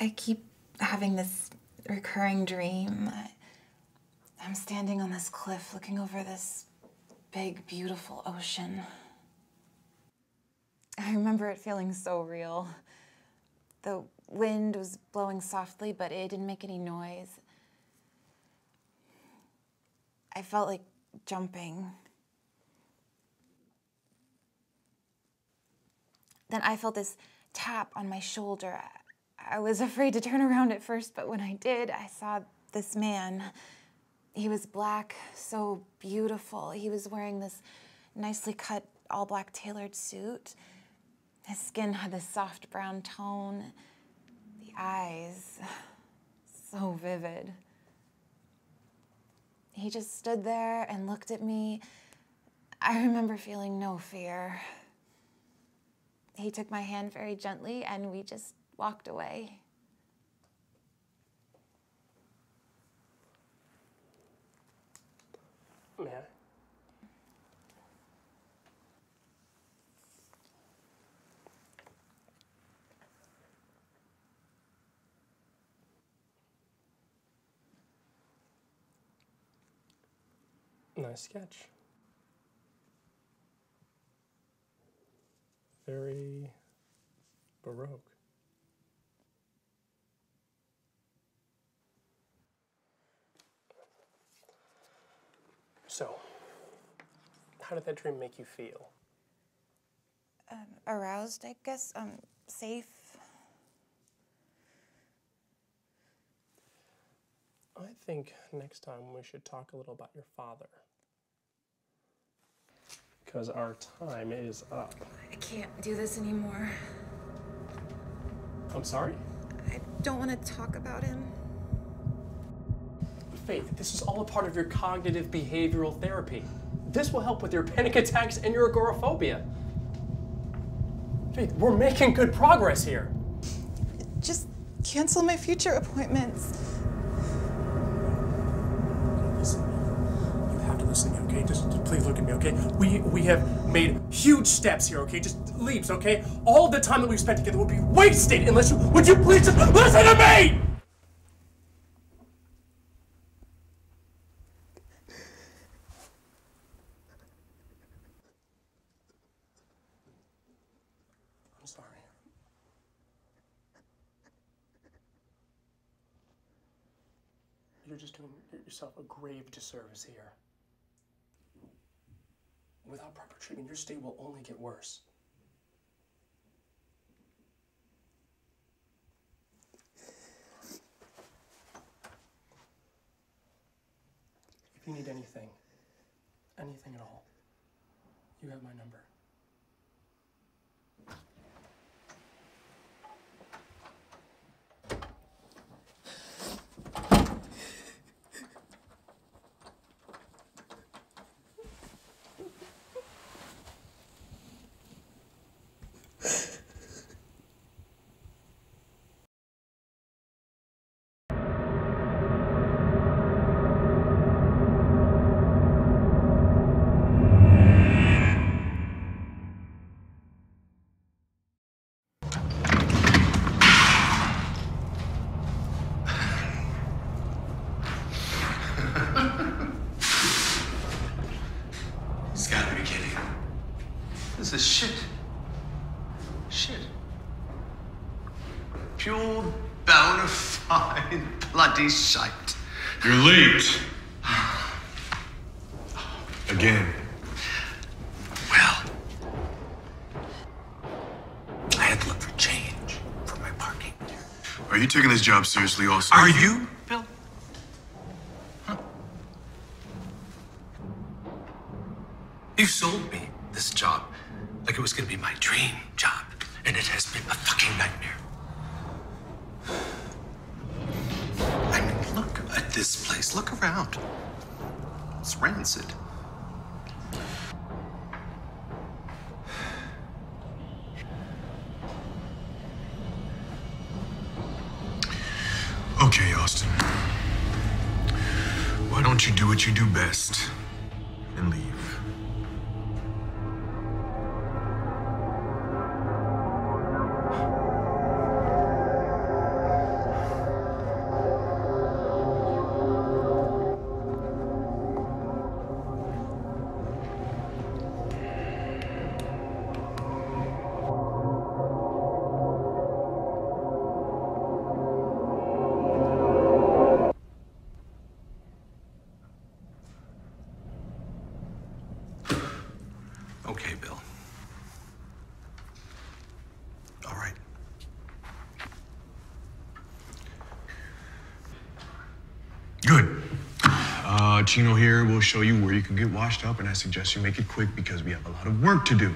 I keep having this recurring dream. I'm standing on this cliff looking over this big, beautiful ocean. I remember it feeling so real. The wind was blowing softly, but it didn't make any noise. I felt like jumping. Then I felt this tap on my shoulder. I was afraid to turn around at first, but when I did, I saw this man. He was black, so beautiful. He was wearing this nicely cut, all black tailored suit. His skin had this soft brown tone. The eyes, so vivid. He just stood there and looked at me. I remember feeling no fear. He took my hand very gently and we just walked away. I? Nice sketch. Very baroque. So, how did that dream make you feel? Um, aroused, I guess. Um, safe. I think next time we should talk a little about your father. Because our time is up. I can't do this anymore. I'm sorry? I don't want to talk about him. Faith, this is all a part of your cognitive behavioral therapy. This will help with your panic attacks and your agoraphobia. Faith, we're making good progress here. Just cancel my future appointments. Listen, you have to listen to me, okay? Just, just please look at me, okay? We we have made huge steps here, okay? Just leaps, okay? All the time that we've spent together would be wasted unless you would you please just listen to me! I'm sorry. You're just doing yourself a grave disservice here. Without proper treatment, your state will only get worse. If you need anything, anything at all, you have my number. You're late. Again. Well, I had to look for change for my parking. Are you taking this job seriously, also? Are you, Bill? You sold me this job like it was gonna be my dream It's Chino here will show you where you can get washed up, and I suggest you make it quick because we have a lot of work to do.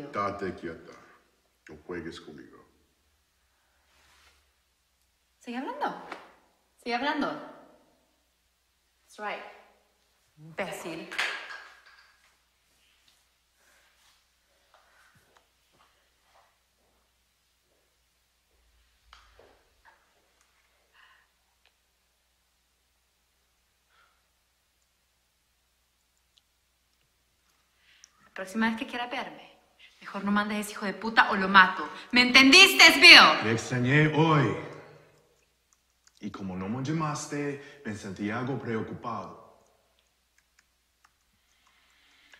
Estúpido. Date quieta. No juegues conmigo. Sigue hablando. Sigue hablando. That's right. Imbécil. La próxima vez que quiera verme, mejor no mandes ese hijo de puta o lo mato. ¿Me entendiste, Bill? Te extrañé hoy. Y como no me llamaste, me sentí algo preocupado.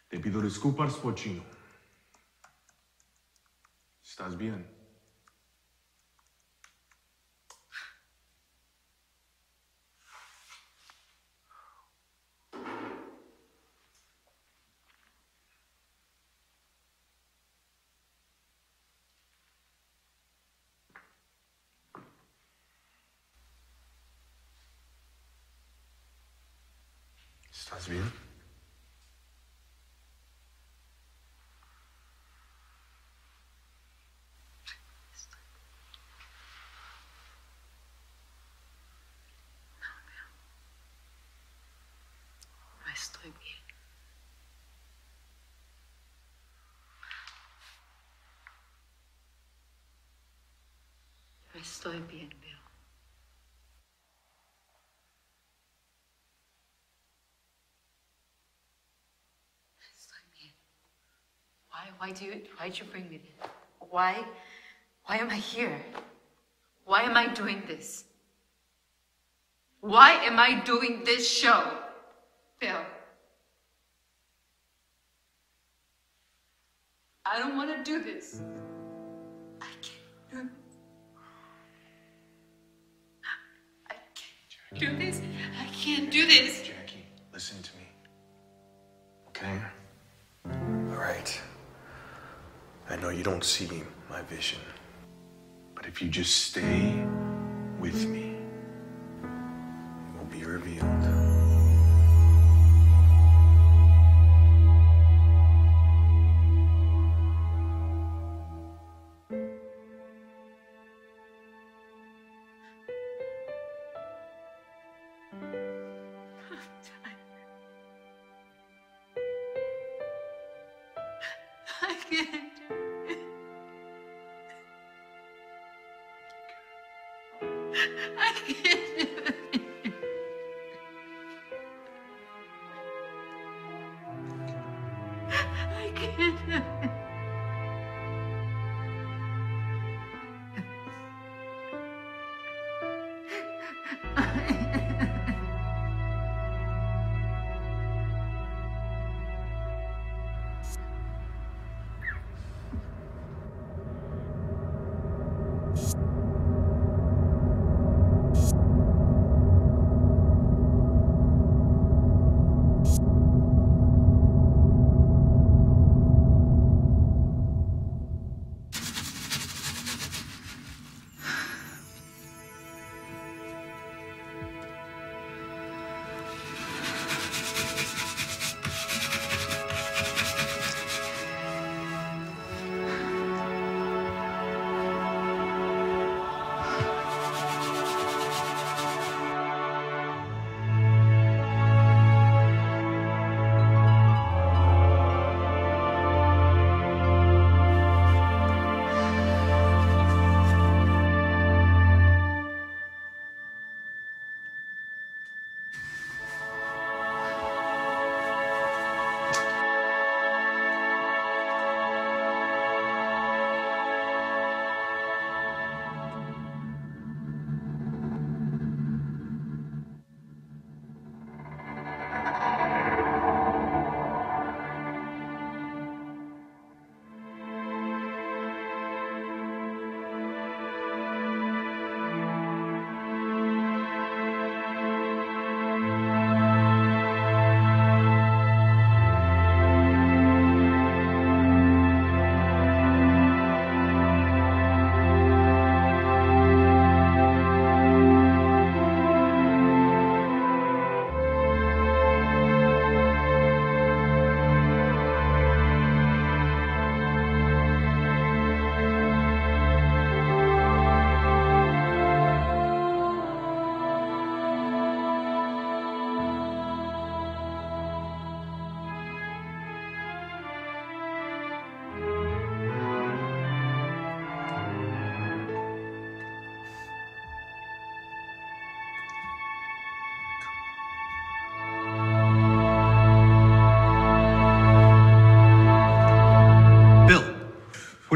Te pido disculpas por Chino. ¿Estás bien? Why do you, why'd you bring me here? Why, why am I here? Why am I doing this? Why am I doing this show? Bill. I don't want to do this. I can't I can't do this. I can't do this. You don't see my vision, but if you just stay with me, kidding.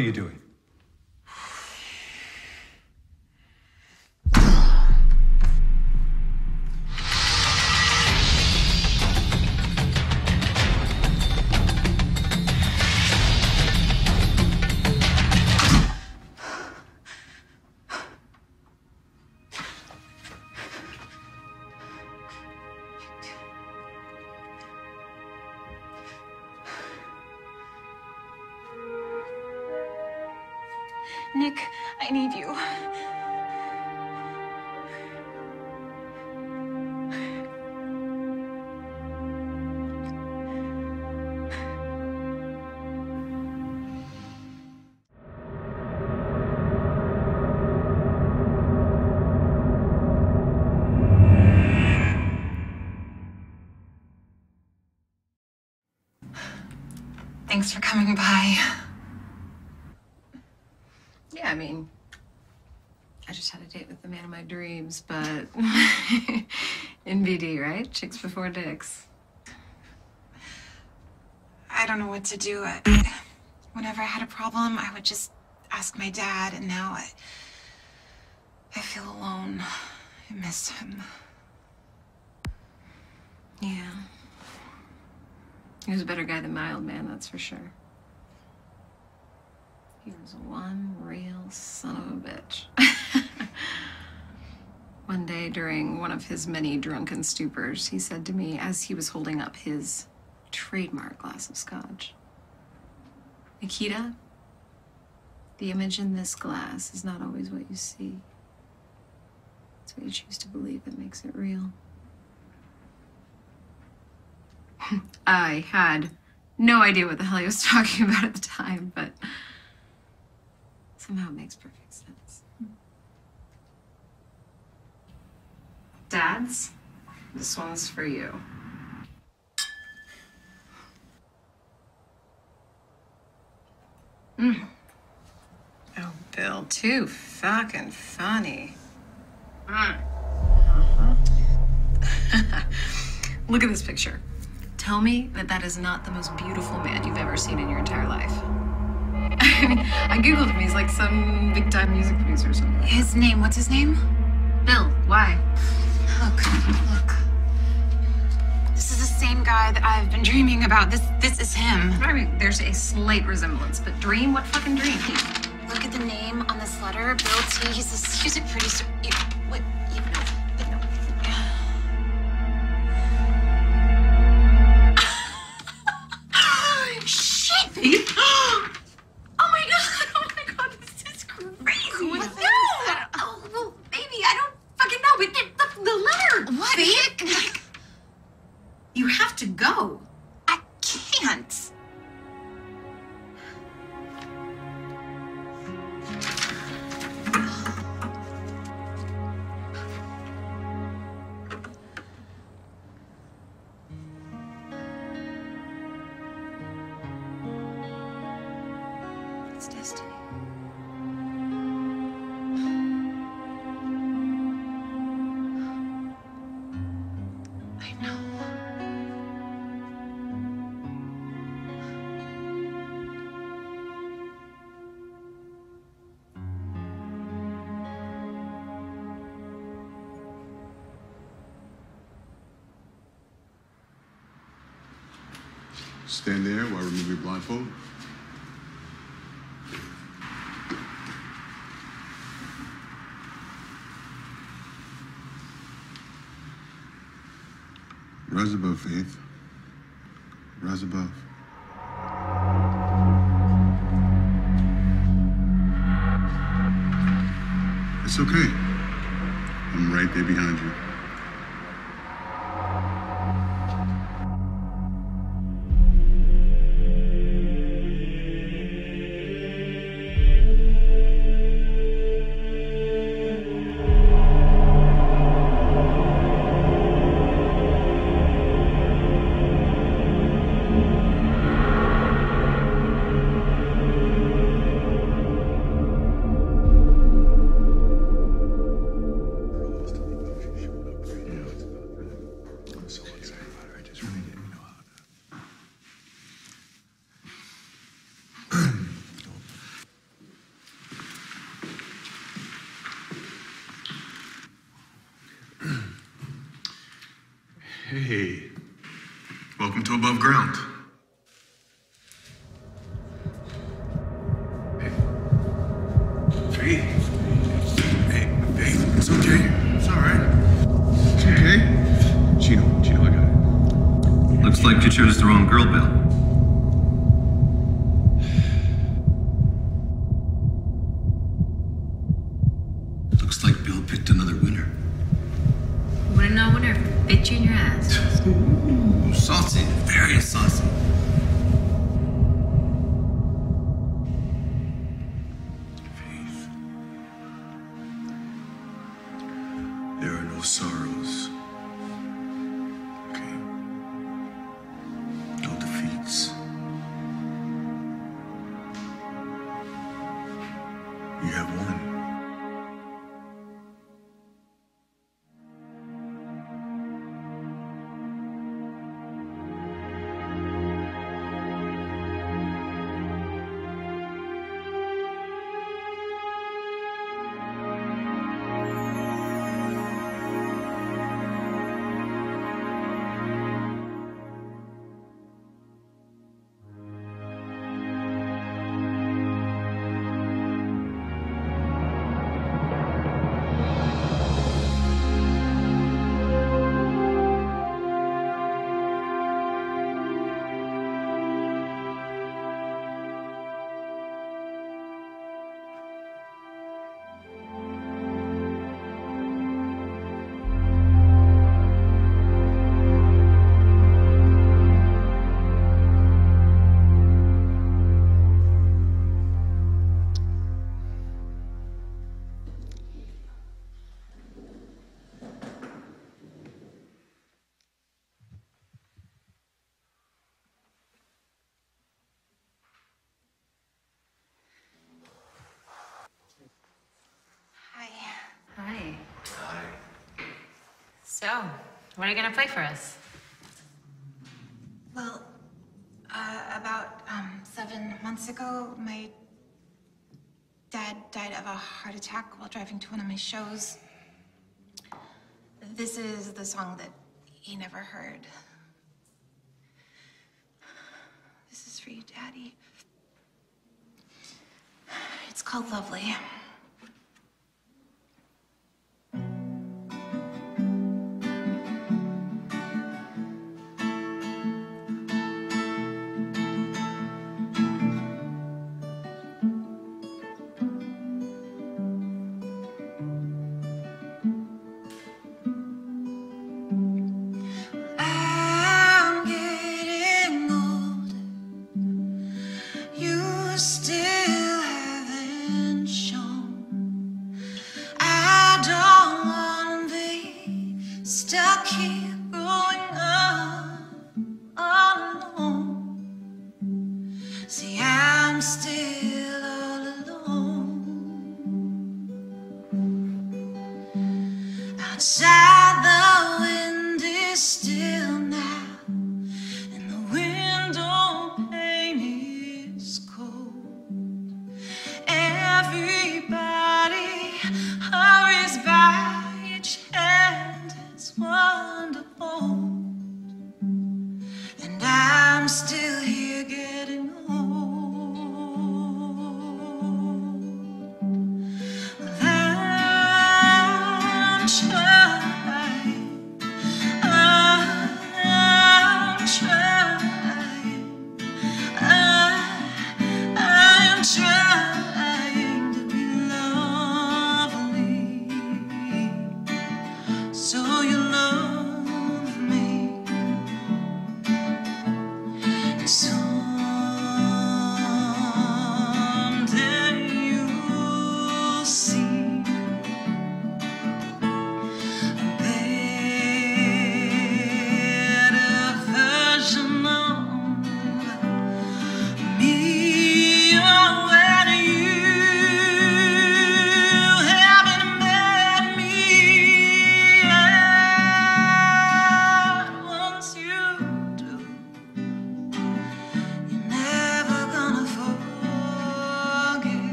are you doing? Thanks for coming by. Yeah, I mean, I just had a date with the man of my dreams, but NBD, right? Chicks before dicks. I don't know what to do. I, Whenever I had a problem, I would just ask my dad, and now I. I feel alone. I miss him. Yeah. He was a better guy than my old man, that's for sure. He was one real son of a bitch. one day during one of his many drunken stupors, he said to me as he was holding up his trademark glass of scotch Nikita, the image in this glass is not always what you see. It's what you choose to believe that makes it real. I had no idea what the hell he was talking about at the time, but somehow it makes perfect sense. Dads, this one's for you. Mm. Oh, Bill, too fucking funny. Mm. Uh-huh. Look at this picture. Tell me that that is not the most beautiful man you've ever seen in your entire life. I mean, I googled him. He's like some big time music producer or something. His name, what's his name? Bill, why? Look, look. This is the same guy that I've been dreaming about. This this is him. I mean, there's a slight resemblance, but dream? What fucking dream? Look at the name on this letter. Bill T. He's a music producer. You, It's destiny. I know. Stand there while I remove your blindfold. Rise above, Faith. Rise above. It's okay. I'm right there behind you. Chose the wrong girl, Bill. What are you gonna play for us? Well, uh, about um, seven months ago, my dad died of a heart attack while driving to one of my shows. This is the song that he never heard. This is for you, Daddy. It's called Lovely.